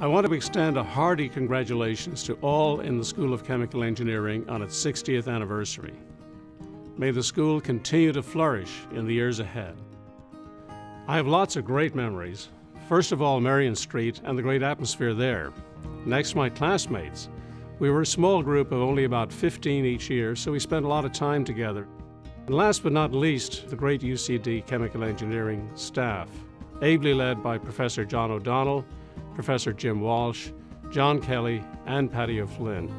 I want to extend a hearty congratulations to all in the School of Chemical Engineering on its 60th anniversary. May the school continue to flourish in the years ahead. I have lots of great memories. First of all, Merrion Street and the great atmosphere there. Next, my classmates. We were a small group of only about 15 each year, so we spent a lot of time together. And last but not least, the great UCD chemical engineering staff, ably led by Professor John O'Donnell, Professor Jim Walsh, John Kelly, and Paddy O'Flynn.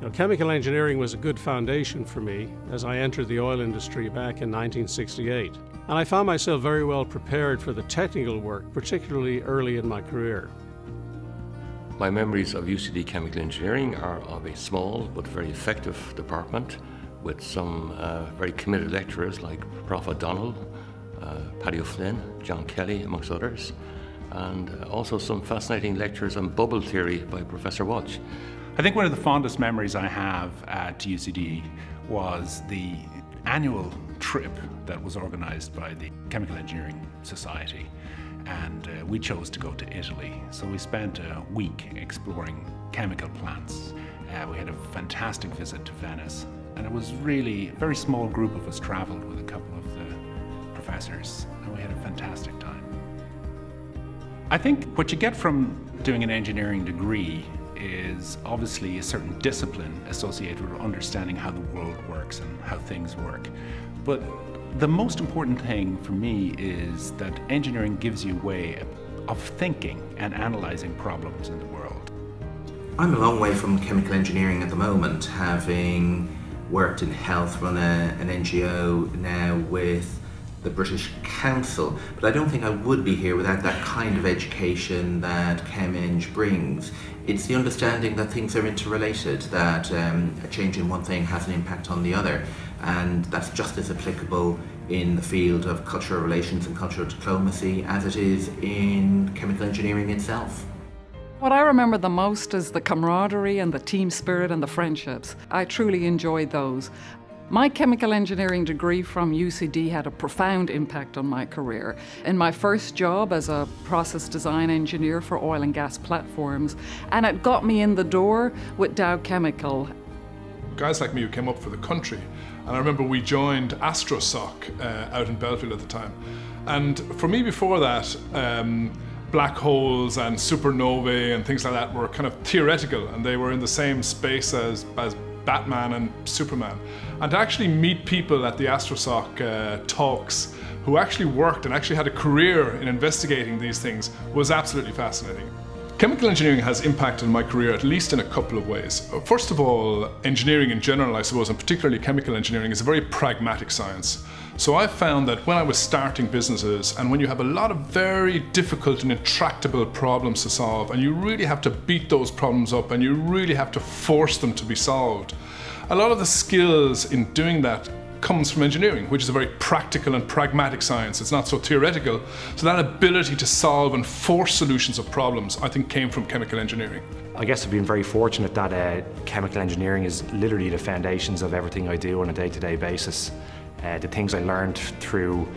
Now, chemical engineering was a good foundation for me as I entered the oil industry back in 1968, and I found myself very well prepared for the technical work, particularly early in my career. My memories of UCD Chemical Engineering are of a small but very effective department with some uh, very committed lecturers like Prof. O'Donnell, uh, Paddy O'Flynn, John Kelly, amongst others, and uh, also some fascinating lectures on bubble theory by Professor Walsh. I think one of the fondest memories I have at UCD was the annual trip that was organised by the Chemical Engineering Society and uh, we chose to go to Italy. So we spent a week exploring chemical plants. Uh, we had a fantastic visit to Venice and it was really a very small group of us travelled with a couple of the professors and we had a fantastic time. I think what you get from doing an engineering degree is obviously a certain discipline associated with understanding how the world works and how things work. But the most important thing for me is that engineering gives you a way of thinking and analysing problems in the world. I'm a long way from chemical engineering at the moment, having worked in health, run a, an NGO now with the British Council, but I don't think I would be here without that kind of education that ChemEng brings. It's the understanding that things are interrelated, that um, a change in one thing has an impact on the other, and that's just as applicable in the field of cultural relations and cultural diplomacy as it is in chemical engineering itself. What I remember the most is the camaraderie and the team spirit and the friendships. I truly enjoyed those. My chemical engineering degree from UCD had a profound impact on my career. In my first job as a process design engineer for oil and gas platforms, and it got me in the door with Dow Chemical. Guys like me who came up for the country, and I remember we joined AstroSoc uh, out in Belfield at the time. And for me before that, um, black holes and supernovae and things like that were kind of theoretical and they were in the same space as, as Batman and Superman. And to actually meet people at the AstroSoc uh, talks who actually worked and actually had a career in investigating these things was absolutely fascinating. Chemical engineering has impacted my career at least in a couple of ways. First of all, engineering in general, I suppose, and particularly chemical engineering, is a very pragmatic science. So I found that when I was starting businesses and when you have a lot of very difficult and intractable problems to solve and you really have to beat those problems up and you really have to force them to be solved, a lot of the skills in doing that comes from engineering, which is a very practical and pragmatic science. It's not so theoretical. So that ability to solve and force solutions of problems, I think, came from chemical engineering. I guess I've been very fortunate that uh, chemical engineering is literally the foundations of everything I do on a day-to-day -day basis. Uh, the things I learned through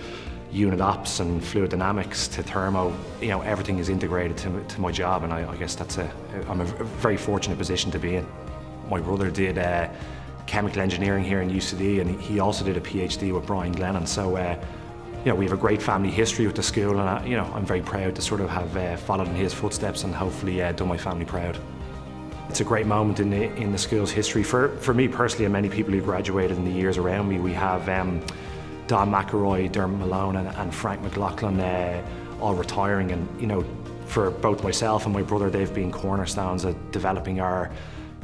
unit ops and fluid dynamics to thermo, you know, everything is integrated to, to my job, and I, I guess that's a, I'm a very fortunate position to be in. My brother did uh, chemical engineering here in UCD and he also did a PhD with Brian Glennon. So, uh, you know, we have a great family history with the school and, I, you know, I'm very proud to sort of have uh, followed in his footsteps and hopefully uh, done my family proud. It's a great moment in the, in the school's history. For, for me personally and many people who graduated in the years around me, we have um, Don MacElroy, Dermot Malone and, and Frank McLaughlin uh, all retiring and, you know, for both myself and my brother, they've been cornerstones of developing our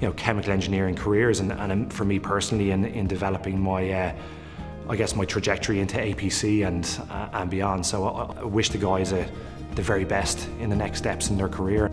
you know, chemical engineering careers and, and for me personally in, in developing my, uh, I guess my trajectory into APC and, uh, and beyond. So I, I wish the guys uh, the very best in the next steps in their career.